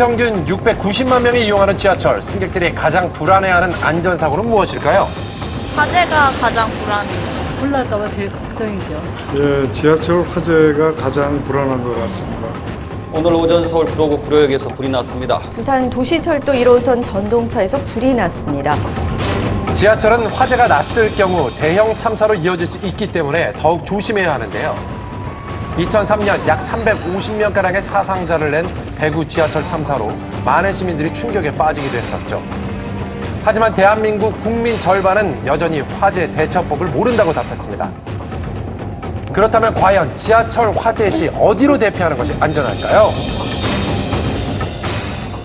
평균 690만 명이 이용하는 지하철. 승객들이 가장 불안해하는 안전사고는 무엇일까요? 화재가 가장 불안해요. 혼날까봐 제일 걱정이죠. 예, 지하철 화재가 가장 불안한 것 같습니다. 오늘 오전 서울 구로구 구로역에서 불이 났습니다. 부산 도시철도 1호선 전동차에서 불이 났습니다. 지하철은 화재가 났을 경우 대형 참사로 이어질 수 있기 때문에 더욱 조심해야 하는데요. 2003년 약 350명가량의 사상자를 낸 대구 지하철 참사로 많은 시민들이 충격에 빠지기도 했었죠. 하지만 대한민국 국민 절반은 여전히 화재 대처법을 모른다고 답했습니다. 그렇다면 과연 지하철 화재 시 어디로 대피하는 것이 안전할까요?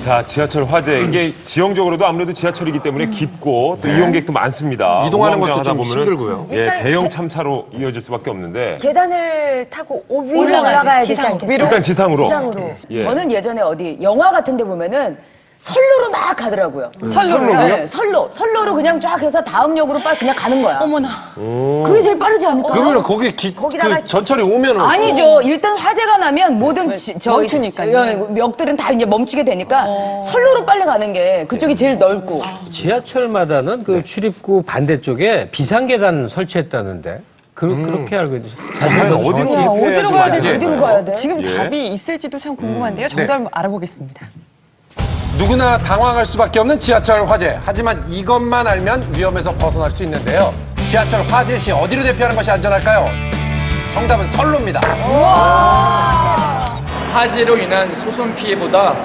자, 지하철 화재. 이게 지형적으로도 아무래도 지하철이기 때문에 깊고 또 이용객도 많습니다. 이동하는 것도 좀 보면은 힘들고요. 예, 일단 대형 대- 참사로 이어질 수밖에 없는데 계단을 타고 오- 위로 올라가야 되지 지상으로. 않겠어요? 일단 지상으로. 지상으로. 예. 저는 예전에 어디 영화 같은 데 보면은 설로로 막 가더라고요. 설로로요? 네, 설로. 설로로 그냥 쫙 해서 다음 역으로 빨리 그냥 가는 거야. 어머나. 그게 제일 빠르지 않을까? 그러면 거기 기, 거기다가 그 전철이 오면은 아니죠. 일단 화재가 나면 모든 지, 저, 멈추니까요. 저, 역들은 다 이제 멈추게 되니까 설로로 빨리 가는 게 그쪽이 제일 넓고. 지하철마다는 그 출입구 반대쪽에 비상계단 설치했다는데 그, 그렇게 알고 있어요. 과연 어디로 어디로 좀 가야 되지? 안전할까요? 어디로 가야 돼? 지금 예. 답이 있을지도 참 궁금한데요. 정답 알아보겠습니다. 누구나 당황할 수밖에 없는 지하철 화재. 하지만 이것만 알면 위험에서 벗어날 수 있는데요. 지하철 화재 시 어디로 대피하는 것이 안전할까요? 정답은 선로입니다. 화재로 인한 소송 피해보다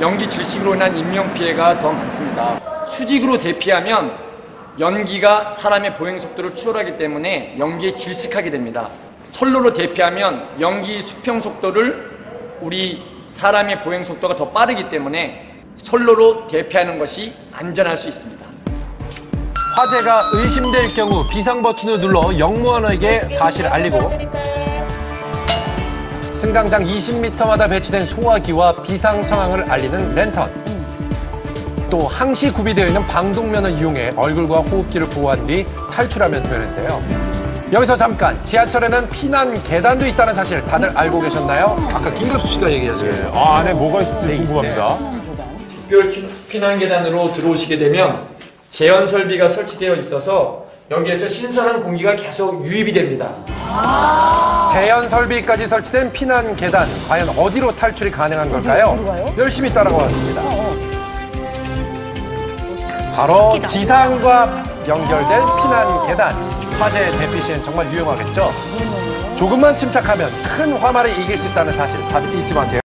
연기 질식으로 인한 인명 피해가 더 많습니다. 수직으로 대피하면 연기가 사람의 보행 속도를 추월하기 때문에 연기에 질식하게 됩니다. 선로로 대피하면 연기 수평 속도를 우리 사람의 보행 속도가 더 빠르기 때문에 선로로 대피하는 것이 안전할 수 있습니다. 화재가 의심될 경우 비상 버튼을 눌러 영무원에게 사실을 알리고 승강장 20m마다 배치된 소화기와 비상 상황을 알리는 랜턴. 또 항시 구비되어 있는 방독면을 이용해 얼굴과 호흡기를 보호한 뒤 탈출하면 되는데요. 여기서 잠깐 지하철에는 피난 계단도 있다는 사실 다들 알고 계셨나요? 아까 김갑수 씨가 얘기하죠. 예. 아, 안에 뭐가 있을지 궁금합니다. 특별 피난 계단으로 들어오시게 되면 제연 설비가 설치되어 있어서 여기에서 신선한 공기가 계속 유입이 됩니다. 재현 설비까지 설치된 피난 계단 과연 어디로 탈출이 가능한 걸까요? 열심히 따라가 왔습니다. 바로 지상과 연결된 피난 계단. 화재 대피 시엔 정말 유용하겠죠? 조금만 침착하면 큰 화마를 이길 수 있다는 사실 다들 잊지 마세요.